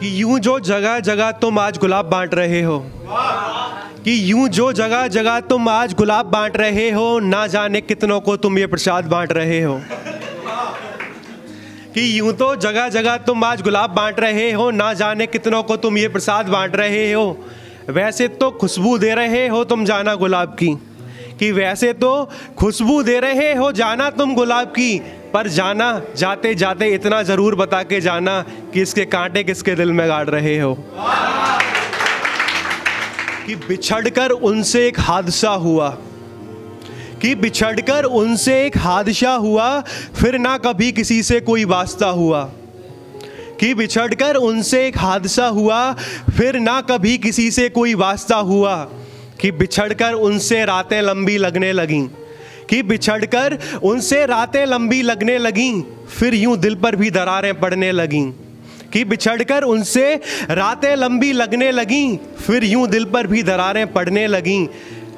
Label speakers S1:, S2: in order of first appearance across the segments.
S1: कि यूँ जो जगह जगह तुम आज गुलाब बांट रहे हो, कि यूँ जो जगह जगह तुम आज गुलाब बांट रहे हो, ना जाने कितनों को तुम ये प्रसाद बांट रहे हो। कि यूँ तो जगह जगह तुम आज गुलाब बांट रहे हो, ना जाने कितनों को तुम ये प्रसाद बांट रहे हो। वैसे तो खुशबू दे रहे हो तुम जाना गुलाब की, कि वैसे तो खुशबू दे रहे हो जाना तुम गुलाब की, पर जाना, जाते जाते इतना ज़रूर बता के जाना कि इसके कांटे किसके दिल में गाड़ रहे हो? कि बिछड़कर उनसे एक हादसा हुआ। कि बिछड़कर उनसे एक हादसा हुआ, फिर ना कभी किसी से कोई वास्ता हुआ। कि बिछड़कर उनसे एक हादसा हुआ, फिर ना कभी किसी से कोई वास्ता हुआ। कि बिछड़कर उनसे रातें लंबी लगने लगीं। कि बिछड़कर उनसे रातें लंबी लगने लगीं, फिर यूँ दिल पर भी दरारें पड़ने लगीं। कि बिछड़कर उनसे रातें लंबी लगने लगीं, फिर यूँ दिल पर भी दरारें पड़ने लगीं।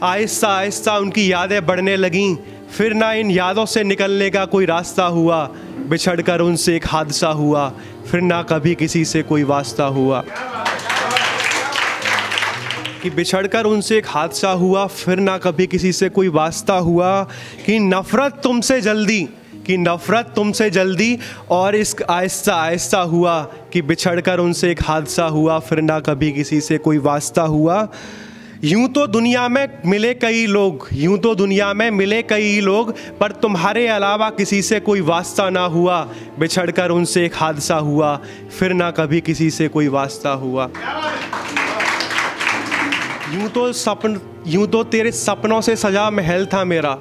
S1: आहिस्ता आहिस्ता उनकी यादें बढ़ने लगीं, फिर ना इन यादों से निकलने का कोई रास्ता हुआ। बिछड़कर उनसे एक हादसा हुआ, फिर ना कभी किसी से कोई वास्ता हुआ। कि बिछड़कर उनसे एक हादसा हुआ, फिर ना कभी किसी से कोई वास्ता हुआ, कि नफ़रत तुमसे जल्दी कि नफ़रत तुमसे जल्दी और इस आहिस्ता आहिस्ता हुआ कि बिछड़कर उनसे एक हादसा हुआ, फिर ना कभी किसी से कोई वास्ता हुआ। यूँ तो दुनिया में मिले कई लोग, यूँ तो दुनिया में मिले कई लोग, पर तुम्हारे अलावा किसी से कोई वास्ता ना हुआ। बिछड़कर उनसे एक हादसा हुआ, फिर ना कभी किसी से कोई वास्ता हुआ। यूँ तो सपन, यूँ तो तेरे सपनों से सजा महल था मेरा।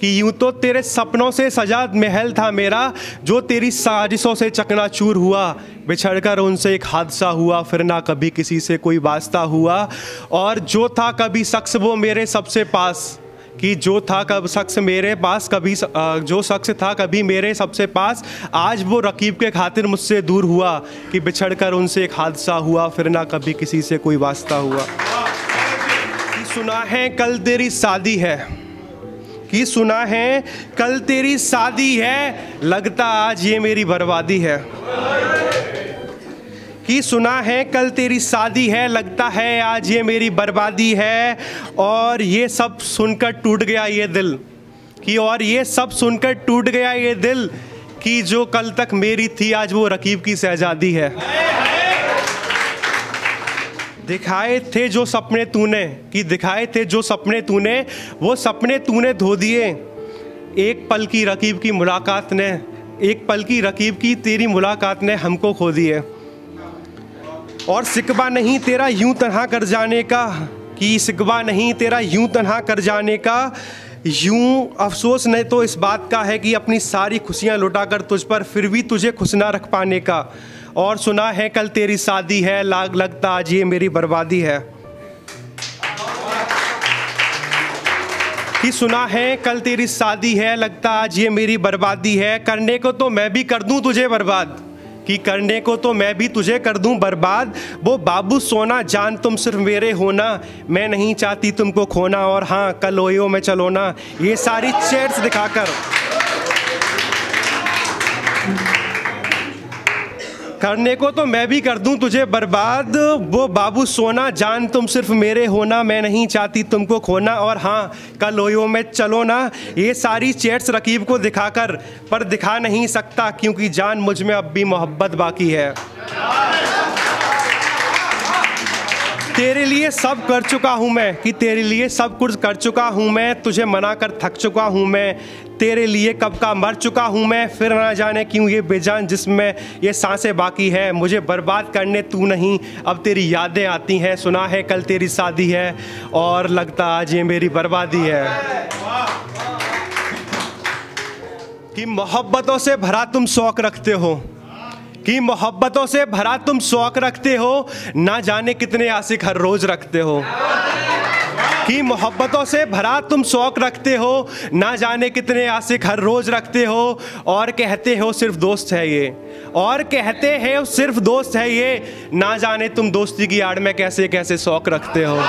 S1: कि यूँ तो तेरे सपनों से सजा महल था मेरा जो तेरी साजिशों से चकनाचूर हुआ। बिछड़कर उनसे एक हादसा हुआ फिर ना कभी किसी से कोई वास्ता हुआ। और जो था कभी शख्स वो मेरे सबसे पास कि जो था कब शख्स मेरे पास कभी जो शख्स था कभी मेरे सबसे पास आज वो रकीब के खातिर मुझसे दूर हुआ कि बिछड़कर उनसे एक हादसा हुआ फिर ना कभी किसी से कोई वास्ता हुआ। सुना है कल तेरी शादी है। कि सुना है, कल तेरी शादी है, लगता आज ये मेरी बर्बादी है। कि सुना है, कल तेरी शादी है, लगता है आज ये मेरी बर्बादी है, और ये सब सुनकर टूट गया ये दिल। कि और ये सब सुनकर टूट गया ये दिल, कि जो कल तक मेरी थी, आज वो रकीब की शहजादी है। दिखाए थे जो सपने तूने, कि दिखाए थे जो सपने तूने, वो सपने तूने धो दिए। एक पल की रकीब की मुलाकात ने, एक पल की रकीब की तेरी मुलाकात ने हमको खो दिए। और सिकबा नहीं तेरा यूँ तनहा कर जाने का, कि सिकबा नहीं तेरा यूँ तनहा कर जाने का। यूँ अफसोस नहीं तो इस बात का है कि अपनी सारी खुशियाँ लुटाकर तुझ पर फिर भी तुझे खुश ना रख पाने का। और सुना है कल तेरी शादी है, लाग लगता आज ये मेरी बर्बादी है। कि सुना है कल तेरी शादी है, लगता आज ये मेरी बर्बादी है। करने को तो मैं भी कर दूँ तुझे बर्बाद। कि करने को तो मैं भी तुझे कर दूँ बर्बाद। वो बाबू सोना, जान तुम सिर्फ़ मेरे होना। मैं नहीं चाहती तुमको खोना और हाँ कल ओयो में चलो ना ये सारी चेट्स दिखाकर। करने को तो मैं भी कर दूँ तुझे बर्बाद। वो बाबू सोना, जान तुम सिर्फ़ मेरे होना, मैं नहीं चाहती तुमको खोना। और हाँ कल ओयो में चलो ना। ये सारी चैट्स रकीब को दिखाकर, पर दिखा नहीं सकता, क्योंकि जान मुझमें अब भी मोहब्बत बाकी है। तेरे लिए सब कर चुका हूँ मैं, कि तेरे लिए सब कुछ कर चुका हूँ मैं, तुझे मना कर थक चुका हूँ मैं, तेरे लिए कब का मर चुका हूँ मैं, फिर ना जाने क्यों ये बेजान जिसमें ये साँसें बाकी है, मुझे बर्बाद करने तू नहीं, अब तेरी यादें आती हैं, सुना है कल तेरी शादी है, और लगता आज ये मेरी बर्बादी है। कि मोहब्बतों से भरा तुम शौक रखते हो कि मोहब्बतों से भरा तुम शौक रखते हो, ना जाने कितने आशिक हर रोज रखते हो। कि मोहब्बतों से भरा तुम शौक रखते हो, ना जाने कितने आशिक हर रोज रखते हो। और कहते हो, सिर्फ़ दोस्त है ये। और कहते हैं, सिर्फ़ दोस्त है ये। ना जाने तुम दोस्ती की आड़ में कैसे कैसे शौक रखते हो।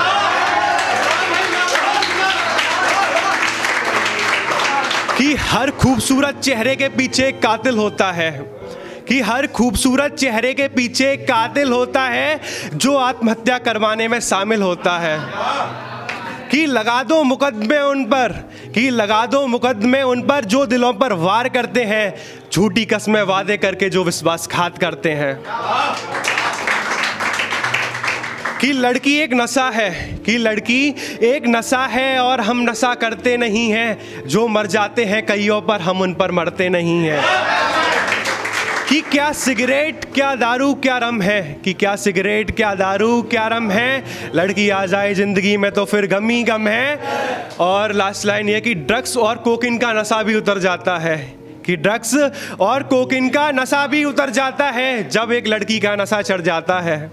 S1: कि हर खूबसूरत चेहरे के पीछे कातिल होता है। कि हर खूबसूरत चेहरे के पीछे एक कातिल होता है, जो आत्महत्या करवाने में शामिल होता है। कि लगा दो मुकदमे उन पर, कि लगा दो मुकदमे उन पर जो दिलों पर वार करते हैं, झूठी कस्में वादे करके जो विश्वासघात करते हैं। कि लड़की एक नशा है, कि लड़की एक नशा है और हम नशा करते नहीं हैं, जो मर जाते हैं कईयों पर हम उन पर मरते नहीं हैं। क्या सिगरेट, क्या दारू, क्या रम है? कि क्या सिगरेट, क्या दारू, क्या रम है? लड़की आ जाए ज़िंदगी में तो फिर गम ही गम है। और लास्ट लाइन ये कि ड्रग्स और कोकिन का नशा भी उतर जाता है। कि ड्रग्स और कोकिन का नशा भी उतर जाता है, जब एक लड़की का नशा चढ़ जाता है।